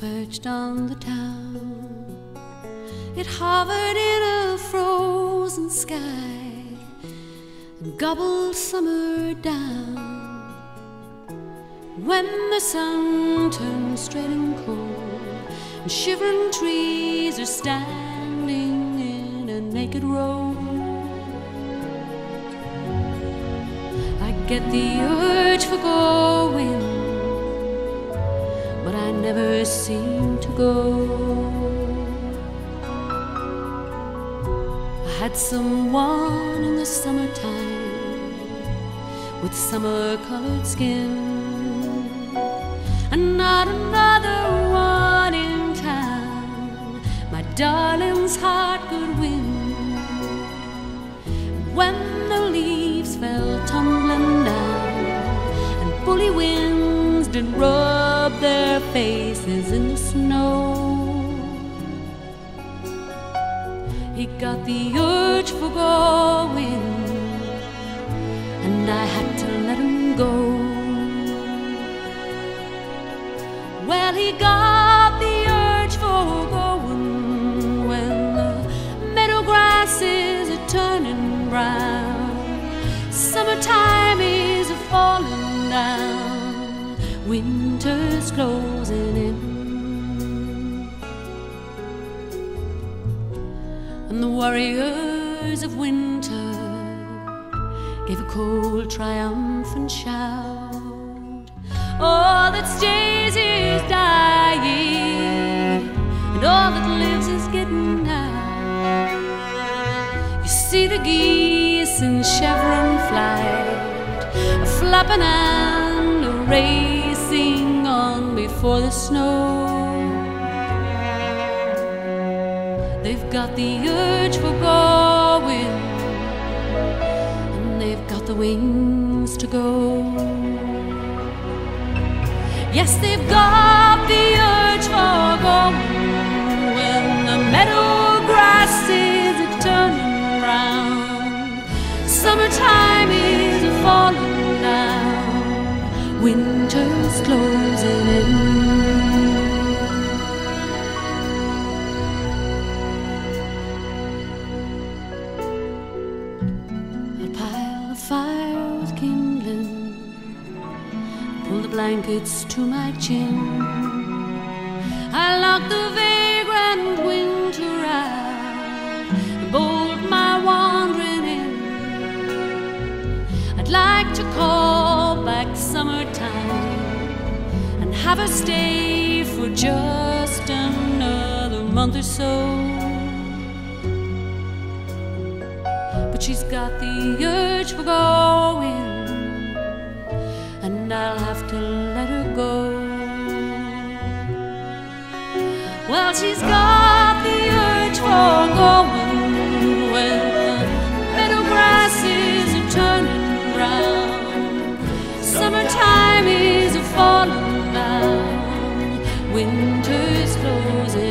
perched on the town. It hovered in a frozen sky and gobbled summer down. When the sun turns straight and cold, and shivering trees are standing in a naked row. I get the urge for going, but I never seem to go. Had someone in the summertime with summer colored skin, and not another one in town. My darling's heart could win when the leaves fell tumbling down and bully winds did rub their faces got the urge for going, and I had to let him go. Well, he got the urge for going when the meadow grasses are turning brown. Summertime is a falling down, winter's closing in. Warriors of winter gave a cold, triumphant shout. All that stays is dying, and all that lives is getting out. You see the geese in chevron flight, flapping and racing on before the snow. They've got the urge for going, and they've got the wings to go. Yes, they've got the urge for going when the meadow grass is turning round. Summertime is falling down, winter's closing in. Fire was kindling pull the blankets to my chin. I lock the vagrant winter out, and bolt my wandering in. I'd like to call back summertime and have her stay for just another month or so. But she's got the urge for going and I'll have to let her go. Well, she's got the urge for going when the meadow grasses are turning brown. Summertime is a falling down, winter's closing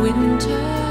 winter.